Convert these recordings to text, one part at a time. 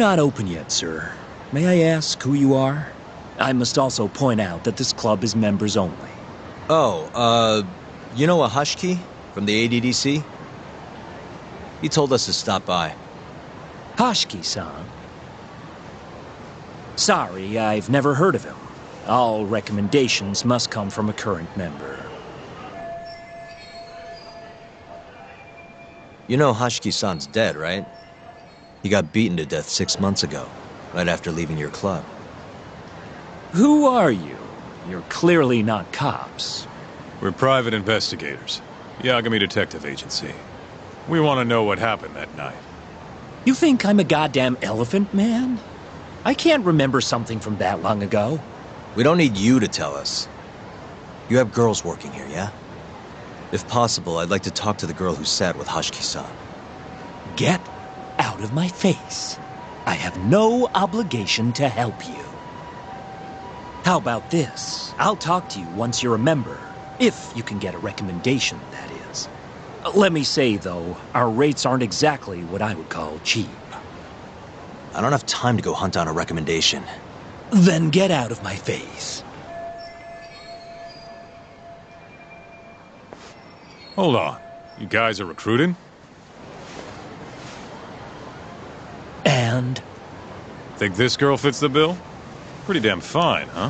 not open yet, sir. May I ask who you are? I must also point out that this club is members only. Oh, uh, you know a Hushki from the ADDC? He told us to stop by. Hashki-san. Sorry, I've never heard of him. All recommendations must come from a current member. You know Hashki-san's dead, right? He got beaten to death six months ago, right after leaving your club. Who are you? You're clearly not cops. We're private investigators. Yagami Detective Agency. We want to know what happened that night. You think I'm a goddamn elephant man? I can't remember something from that long ago. We don't need you to tell us. You have girls working here, yeah? If possible, I'd like to talk to the girl who sat with Hashki-san. Get out of my face. I have no obligation to help you. How about this? I'll talk to you once you're a member. If you can get a recommendation, that is. Let me say, though, our rates aren't exactly what I would call cheap. I don't have time to go hunt down a recommendation. Then get out of my face. Hold on. You guys are recruiting? And Think this girl fits the bill? Pretty damn fine, huh?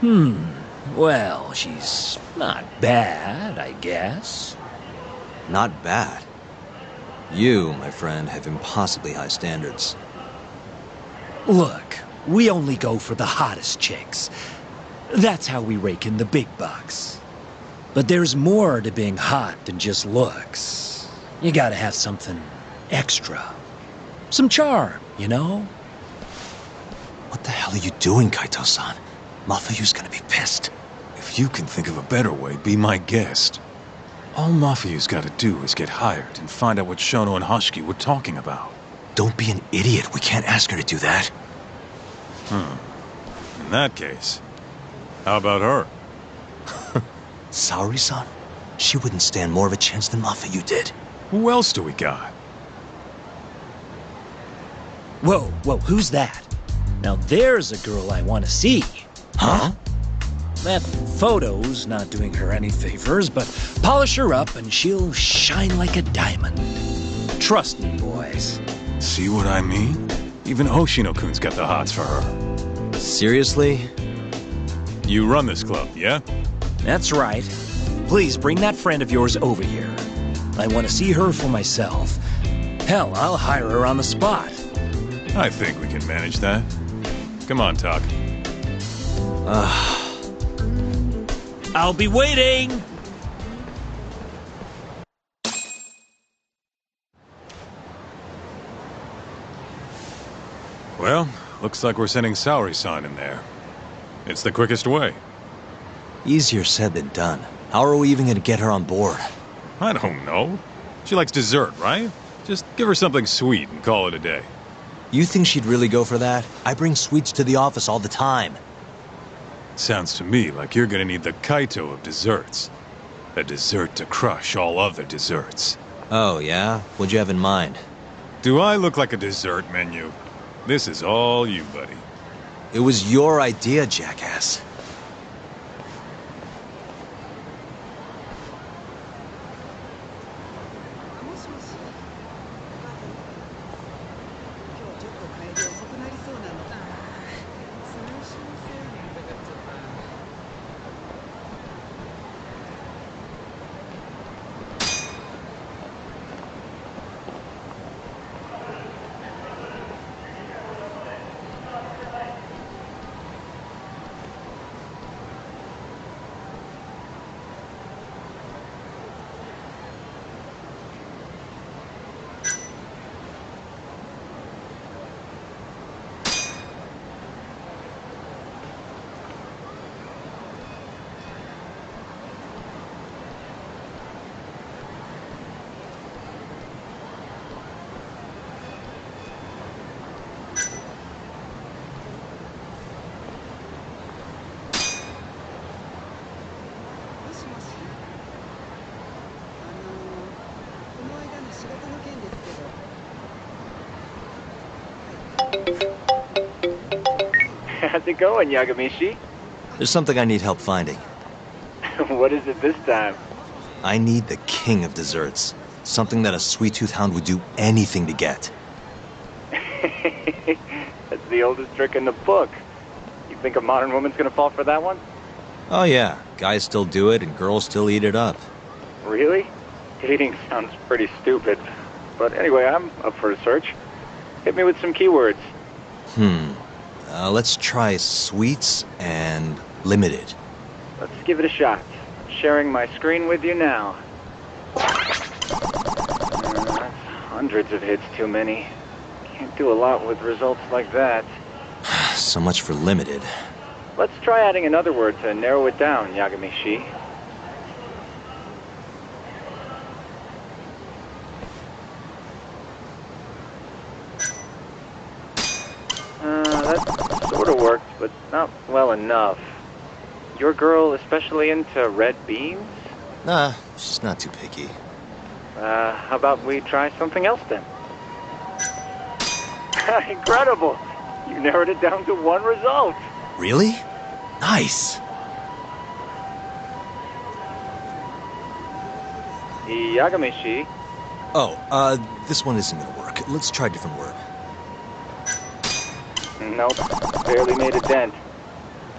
Hmm. Well, she's not bad, I guess. Not bad. You, my friend, have impossibly high standards. Look, we only go for the hottest chicks. That's how we rake in the big bucks. But there's more to being hot than just looks. You gotta have something extra. Some charm, you know? What the hell are you doing, Kaito-san? Mafuyu's gonna be pissed. If you can think of a better way, be my guest. All Mafuyu's gotta do is get hired and find out what Shono and Hashiki were talking about. Don't be an idiot. We can't ask her to do that. Hmm. In that case, how about her? Saori-san? She wouldn't stand more of a chance than Mafuyu did. Who else do we got? Whoa, whoa, who's that? Now there's a girl I want to see. Huh? That photo's not doing her any favors, but polish her up and she'll shine like a diamond. Trust me, boys. See what I mean? Even Hoshino-kun's got the hots for her. Seriously? You run this club, yeah? That's right. Please bring that friend of yours over here. I want to see her for myself. Hell, I'll hire her on the spot. I think we can manage that. Come on, Talk. I'll be waiting! Well, looks like we're sending Saori-san in there. It's the quickest way. Easier said than done. How are we even gonna get her on board? I don't know. She likes dessert, right? Just give her something sweet and call it a day. You think she'd really go for that? I bring sweets to the office all the time. Sounds to me like you're gonna need the Kaito of desserts. A dessert to crush all other desserts. Oh, yeah? What'd you have in mind? Do I look like a dessert menu? This is all you, buddy. It was your idea, jackass. How's it going, Yagamishi? There's something I need help finding. what is it this time? I need the king of desserts. Something that a sweet tooth hound would do anything to get. That's the oldest trick in the book. You think a modern woman's gonna fall for that one? Oh yeah, guys still do it and girls still eat it up. Really? Dating sounds pretty stupid. But anyway, I'm up for a search. Hit me with some keywords. Hmm. Uh, let's try sweets and limited. Let's give it a shot. Sharing my screen with you now. Uh, that's hundreds of hits too many. Can't do a lot with results like that. So much for limited. Let's try adding another word to narrow it down, Yagami-shi. Uh, that sort of worked, but not well enough. Your girl especially into red beans? Nah, she's not too picky. Uh, how about we try something else then? Incredible! You narrowed it down to one result. Really? Nice. Yagami-shi, Oh, uh, this one isn't gonna work. Let's try a different word. Nope, barely made a dent.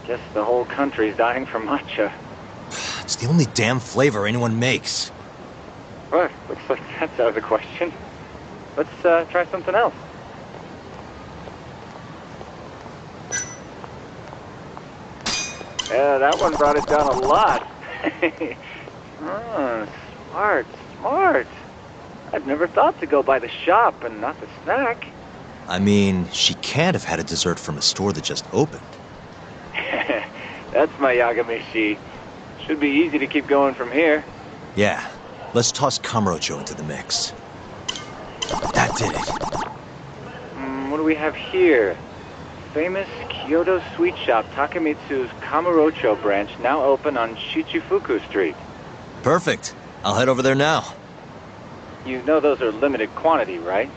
Guess the whole country's dying for matcha. It's the only damn flavor anyone makes. Well, looks like that's out of the question. Let's uh, try something else. Yeah, that one brought it down a lot. oh, smart, smart. I've never thought to go by the shop and not the snack. I mean, she can't have had a dessert from a store that just opened. That's my Yagamishi. Should be easy to keep going from here. Yeah, let's toss Kamurocho into the mix. That did it. Mm, what do we have here? Famous Kyoto sweet shop Takemitsu's Kamurocho branch now open on Shichifuku Street. Perfect. I'll head over there now. You know those are limited quantity, right?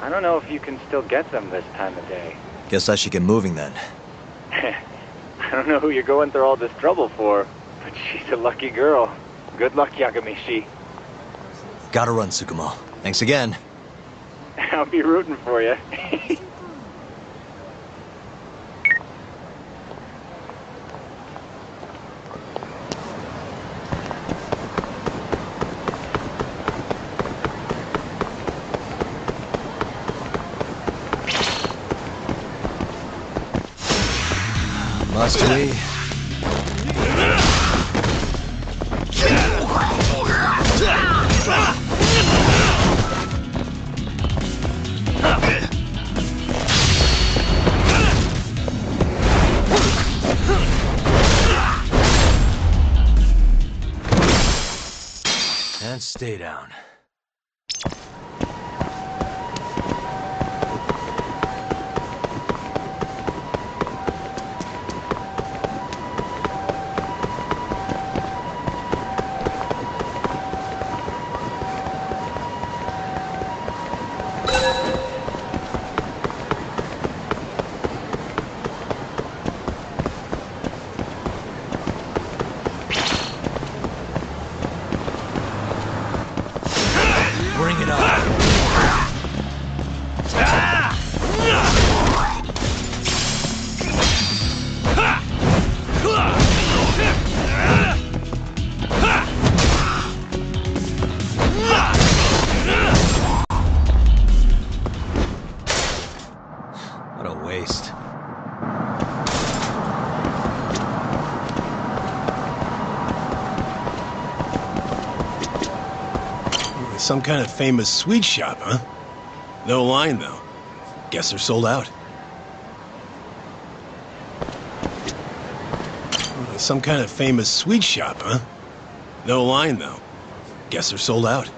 I don't know if you can still get them this time of day. Guess I should get moving then. I don't know who you're going through all this trouble for, but she's a lucky girl. Good luck, Yagamishi. Gotta run, Tsukumo. Thanks again. I'll be rooting for you. stay down. What a waste. Some kind of famous sweet shop, huh? No line, though. Guess they're sold out. Some kind of famous sweet shop, huh? No line, though. Guess they're sold out.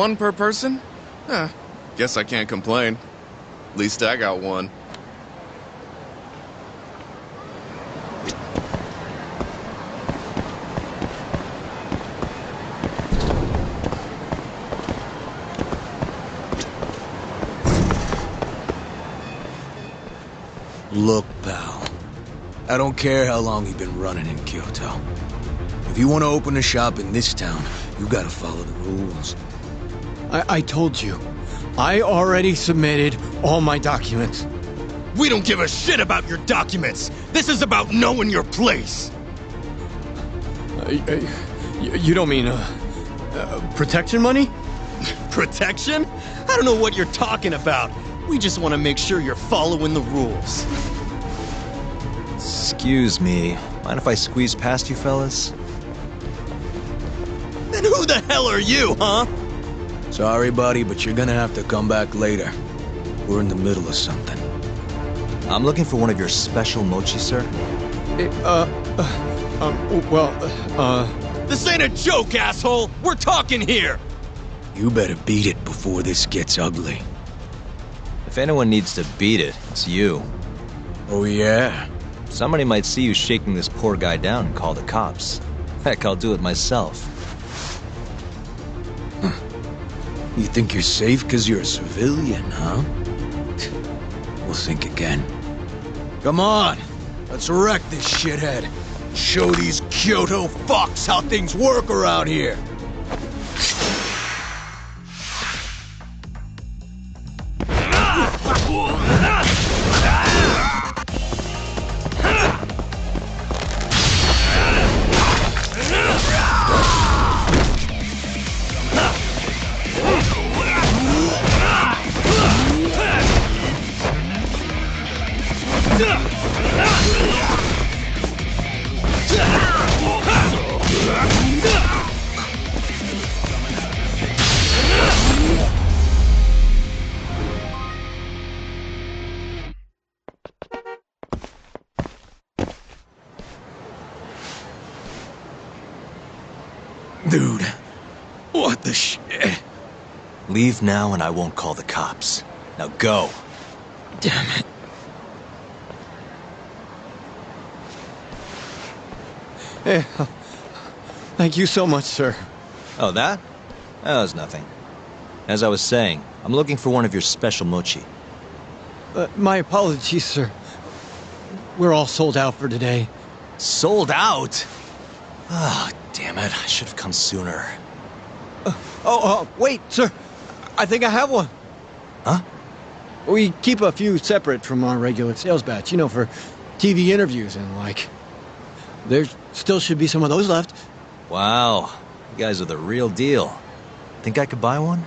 One per person? Huh. Guess I can't complain. At least I got one. Look, pal. I don't care how long you've been running in Kyoto. If you want to open a shop in this town, you gotta follow the rules. I, I told you. I already submitted all my documents. We don't give a shit about your documents. This is about knowing your place. Uh, uh, y- you don't mean, uh, uh, protection money? Protection? I don't know what you're talking about. We just want to make sure you're following the rules. Excuse me. Mind if I squeeze past you fellas? Then who the hell are you, huh? Sorry, buddy, but you're gonna have to come back later. We're in the middle of something. I'm looking for one of your special mochi, sir. Uh, uh, um, well, uh, This ain't a joke, asshole. We're talking here. You better beat it before this gets ugly. If anyone needs to beat it, it's you. Oh, yeah? Somebody might see you shaking this poor guy down and call the cops. Heck, I'll do it myself. You think you're safe because you're a civilian, huh? We'll think again. Come on! Let's wreck this shithead. Show these Kyoto fucks how things work around here. Leave now and I won't call the cops. Now go. Damn it. eh, uh, thank you so much, sir. Oh, that? That was nothing. As I was saying, I'm looking for one of your special mochi. Uh, my apologies, sir. We're all sold out for today. Sold out? Ah, damn it. I should have come sooner. Oh, oh, wait, sir. I think I have one. Huh? We keep a few separate from our regular sales batch, you know, for TV interviews and like. There still should be some of those left. Wow. You guys are the real deal. Think I could buy one?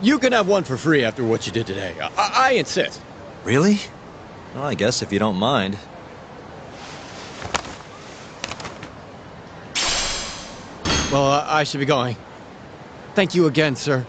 You can have one for free after what you did today. I, I insist. Really? Well, I guess if you don't mind. Well, I I should be going. Thank you again, sir.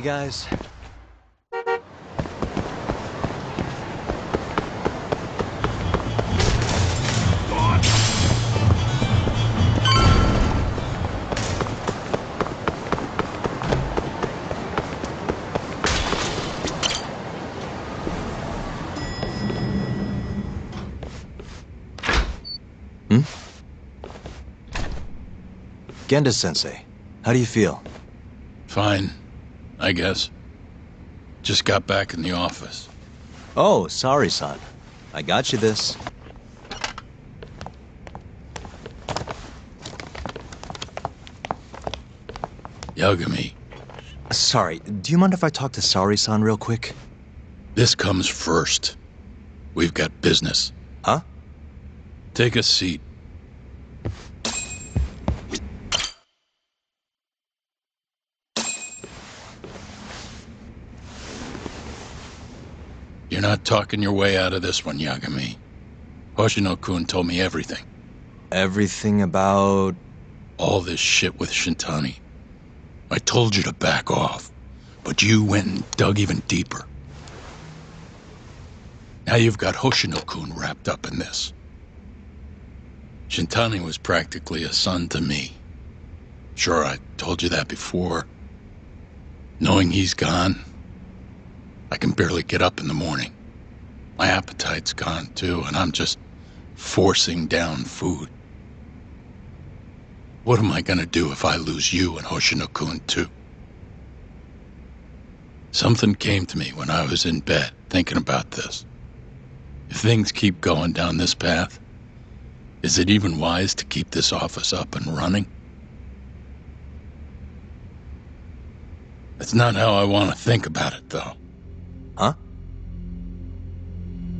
Really, guys? Hmm? Genda sensei, how do you feel? Fine, I guess. Just got back in the office. Oh, sorry, son. I got you this. Yagami, Sorry, do you mind if I talk to Saori-san real quick? this comes first. We've got business. Huh? Take a seat. You're not talking your way out of this one, Yagami. Hoshino-kun told me everything. Everything about... All this shit with Shintani. I told you to back off, but you went and dug even deeper. Now you've got Hoshino-kun wrapped up in this. Shintani was practically a son to me. Sure, I told you that before. Knowing he's gone, I can barely get up in the morning. My appetite's gone too, and I'm just forcing down food. What am I gonna do if I lose you and Hoshino-kun too? Something came to me when I was in bed thinking about this. If things keep going down this path, is it even wise to keep this office up and running? That's not how I want to think about it, though. Huh?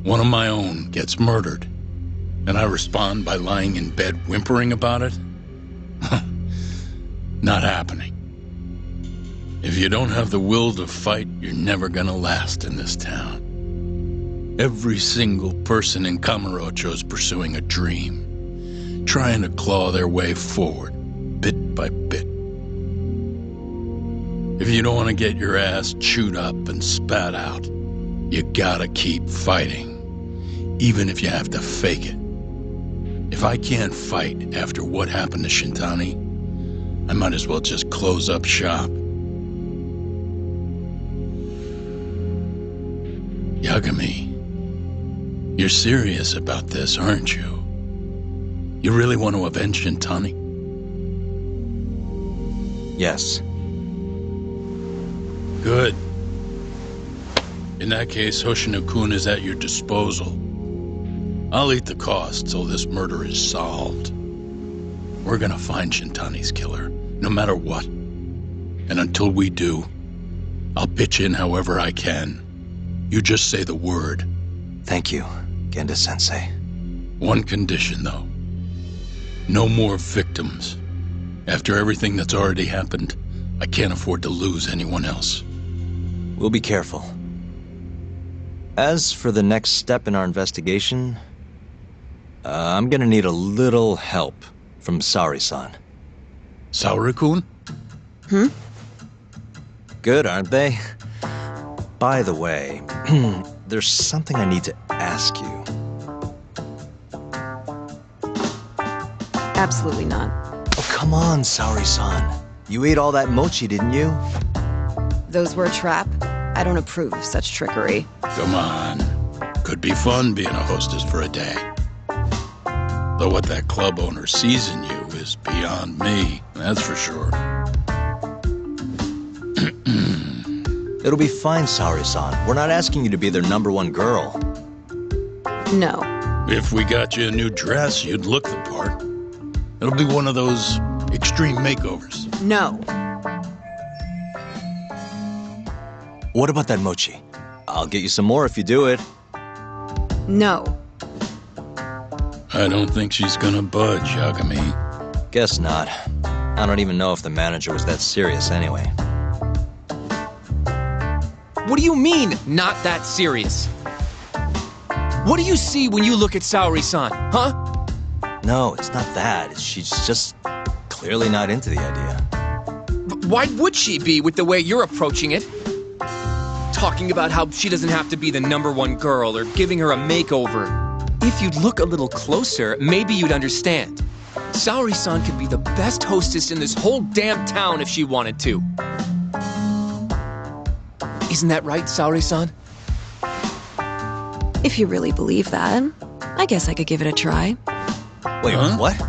One of my own gets murdered, and I respond by lying in bed whimpering about it? not happening. If you don't have the will to fight, you're never gonna last in this town. Every single person in Kamurocho is pursuing a dream, trying to claw their way forward, bit by bit. If you don't want to get your ass chewed up and spat out, you gotta keep fighting, even if you have to fake it. If I can't fight after what happened to Shintani, I might as well just close up shop. Yagami, you're serious about this, aren't you? You really want to avenge Shintani? Yes. Good. In that case, Hoshino-kun is at your disposal. I'll eat the cost so this murder is solved. We're gonna find Shintani's killer, no matter what. And until we do, I'll pitch in however I can. You just say the word. Thank you, Genda-sensei. One condition, though. No more victims. After everything that's already happened, I can't afford to lose anyone else. We'll be careful. As for the next step in our investigation, uh, I'm gonna need a little help from Saori-san. Saori-kun? Good, aren't they? By the way, there's something I need to ask you. Absolutely not. Oh, come on, Saori-san. You ate all that mochi, didn't you? Those were a trap. I don't approve of such trickery. Come on. Could be fun being a hostess for a day. Though what that club owner sees in you is beyond me, that's for sure. It'll be fine, Saori-san. We're not asking you to be their number one girl. No. If we got you a new dress, you'd look the part. It'll be one of those extreme makeovers. No. What about that mochi? I'll get you some more if you do it. No. I don't think she's gonna budge, Yagami. Guess not. I don't even know if the manager was that serious anyway. What do you mean, not that serious? What do you see when you look at Saori-san, huh? No, it's not that. She's just clearly not into the idea. V- Why would she be with the way you're approaching it? Talking about how she doesn't have to be the number one girl or giving her a makeover. If you'd look a little closer, maybe you'd understand. Saori-san could be the best hostess in this whole damn town if she wanted to. Isn't that right, Saori-san? If you really believe that, I guess I could give it a try. Wait, Huh? what?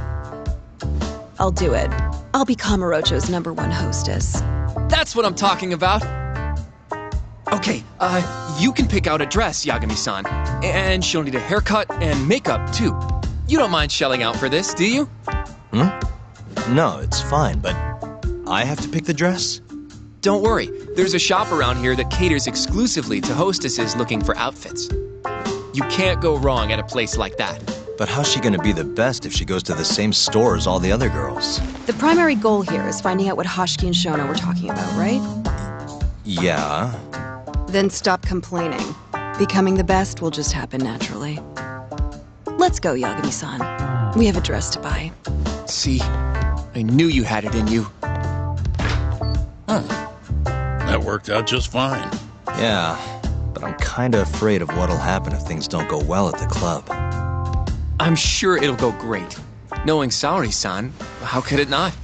I'll do it. I'll be Kamurocho's number one hostess. That's what I'm talking about. Okay, uh, you can pick out a dress, Yagami-san. And she'll need a haircut and makeup, too. You don't mind shelling out for this, do you? Hmm? No, it's fine, but I have to pick the dress? Don't worry, there's a shop around here that caters exclusively to hostesses looking for outfits. You can't go wrong at a place like that. But how's she gonna be the best if she goes to the same store as all the other girls? The primary goal here is finding out what Hoshiki and Shono were talking about, right? Yeah. Then stop complaining. Becoming the best will just happen naturally. Let's go, Yagami-san. We have a dress to buy. See, I knew you had it in you. That worked out just fine. Yeah, but I'm kinda afraid of what'll happen if things don't go well at the club. I'm sure it'll go great. Knowing Saori-san, how could it not?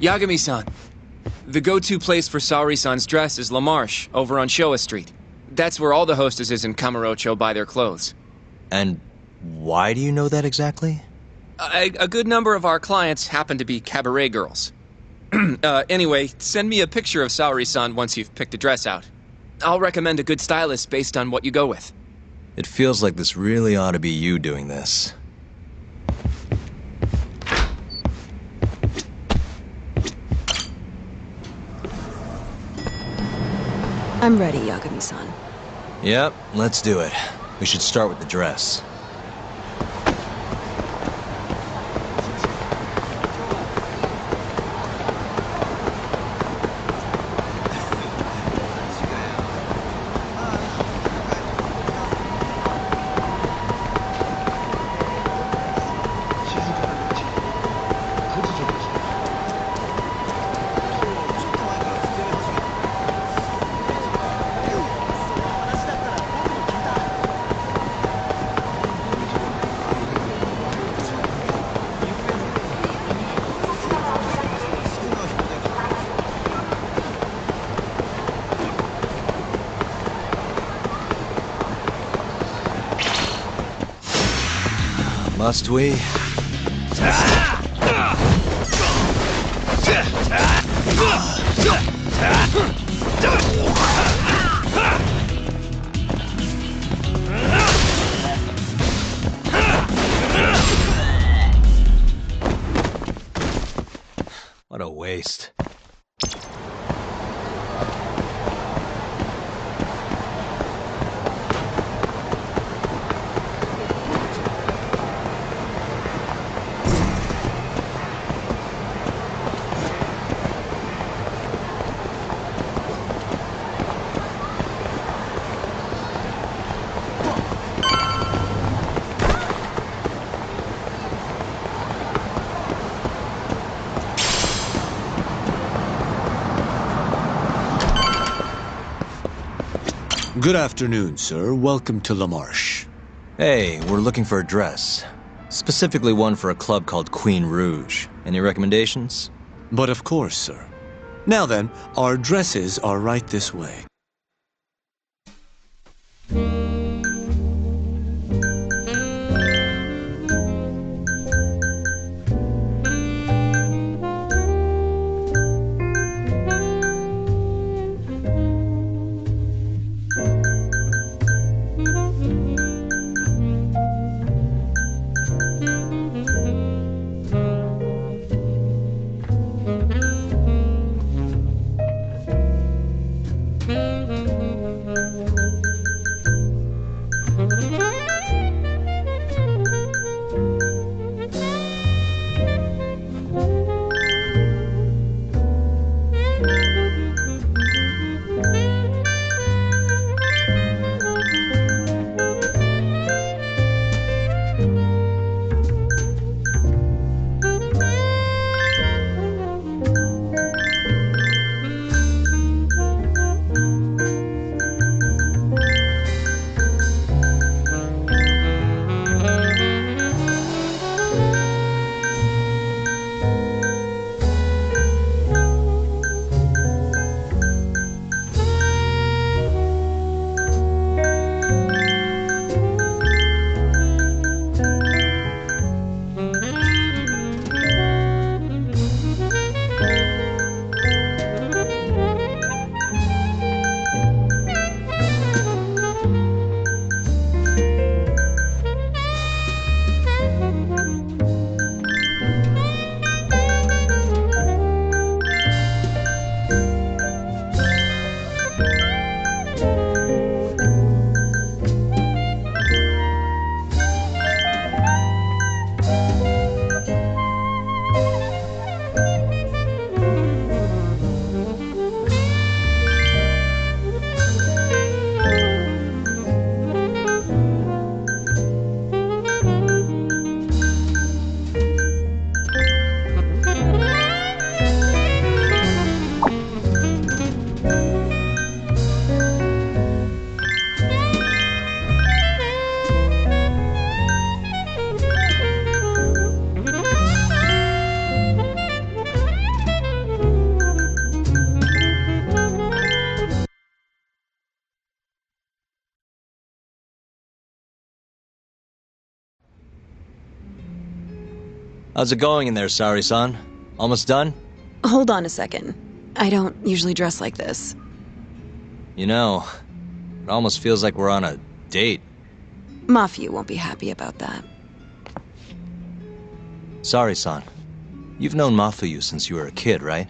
Yagami-san, the go-to place for Saori-san's dress is La Marche, over on Showa Street. That's where all the hostesses in Kamurocho buy their clothes. And why do you know that exactly? A, a good number of our clients happen to be cabaret girls. uh, anyway, send me a picture of Saori-san once you've picked a dress out. I'll recommend a good stylist based on what you go with. It feels like this really ought to be you doing this. I'm ready, Yagami-san. Yep, let's do it. We should start with the dress. Must we? What a waste. Good afternoon, sir. Welcome to La Marche. Hey, we're looking for a dress. Specifically one for a club called Queen Rouge. Any recommendations? But of course, sir. Now then, our dresses are right this way. How's it going in there, Saori-san? Almost done? Hold on a second. I don't usually dress like this. You know, it almost feels like we're on a date. Mafuyu won't be happy about that. Saori-san, you've known Mafuyu since you were a kid, right?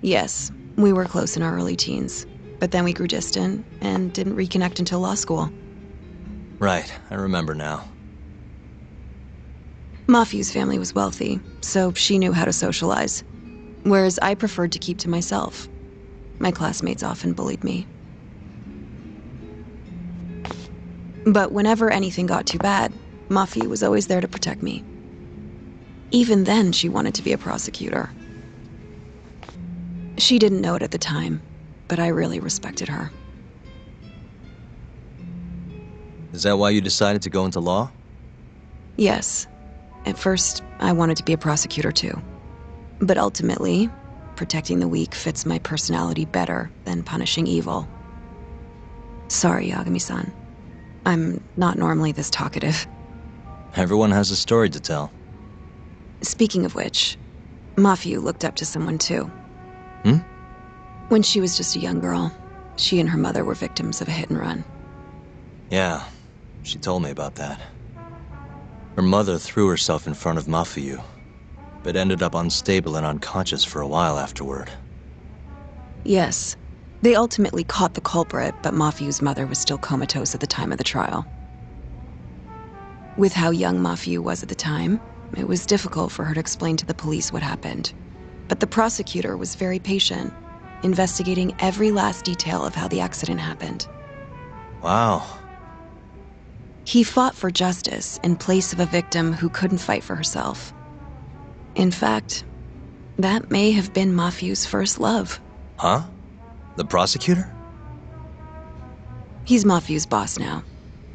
Yes, we were close in our early teens, but then we grew distant and didn't reconnect until law school. Right, I remember now. Mafuyu's family was wealthy, so she knew how to socialize, whereas I preferred to keep to myself. My classmates often bullied me. But whenever anything got too bad, Mafuyu was always there to protect me. Even then, she wanted to be a prosecutor. She didn't know it at the time, but I really respected her. Is that why you decided to go into law? Yes. At first, I wanted to be a prosecutor too. But ultimately, protecting the weak fits my personality better than punishing evil. Sorry, Yagami-san. I'm not normally this talkative. Everyone has a story to tell. Speaking of which, Mafuyu looked up to someone too. Hmm? When she was just a young girl, she and her mother were victims of a hit and run. Yeah, she told me about that. Her mother threw herself in front of Mafuyu, but ended up unstable and unconscious for a while afterward. Yes. They ultimately caught the culprit, but Mafuyu's mother was still comatose at the time of the trial. With how young Mafuyu was at the time, it was difficult for her to explain to the police what happened. But the prosecutor was very patient, investigating every last detail of how the accident happened. Wow. He fought for justice in place of a victim who couldn't fight for herself. In fact, that may have been Mafuyu's first love. Huh? The prosecutor? He's Mafuyu's boss now,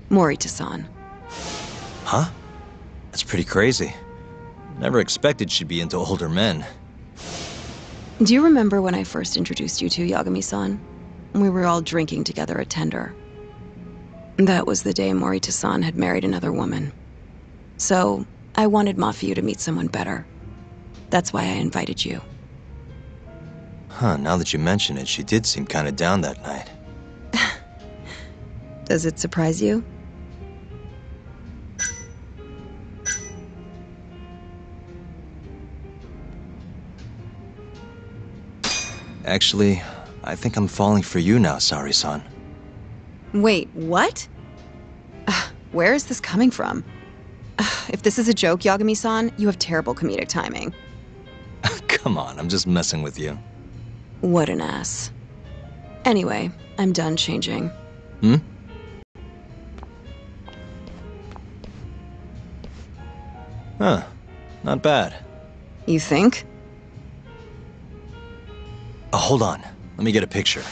Morita-san. Huh? That's pretty crazy. Never expected she'd be into older men. Do you remember when I first introduced you to Yagami-san? We were all drinking together at Tender. That was the day Morita-san had married another woman. So, I wanted Mafuyu to meet someone better. That's why I invited you. Huh, now that you mention it, she did seem kinda down that night. Does it surprise you? Actually, I think I'm falling for you now, Saori-san. Wait, what? Ugh, Where is this coming from? Ugh, If this is a joke, Yagami-san, you have terrible comedic timing. Come on, I'm just messing with you. What an ass. Anyway, I'm done changing. Hmm? Huh. Not bad. You think? Oh, hold on. Let me get a picture.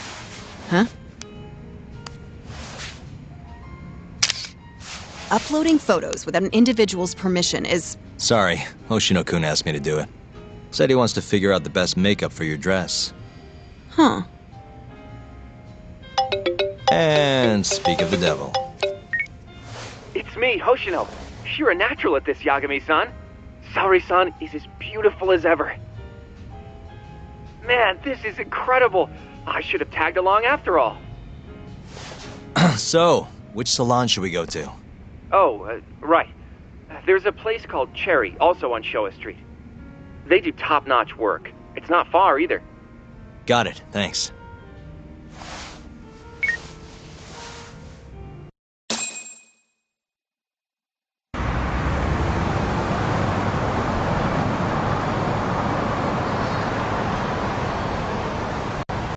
Huh? Uploading photos without an individual's permission is. Sorry, Hoshino-kun asked me to do it. Said he wants to figure out the best makeup for your dress. Huh. And speak of the devil. It's me, Hoshino. You're a natural at this, Yagami-san. Saori-san is as beautiful as ever. Man, this is incredible. I should have tagged along after all. so, which salon should we go to? Oh, uh, right. There's a place called Cherry, also on Showa Street. They do top-notch work. It's not far either. Got it, thanks.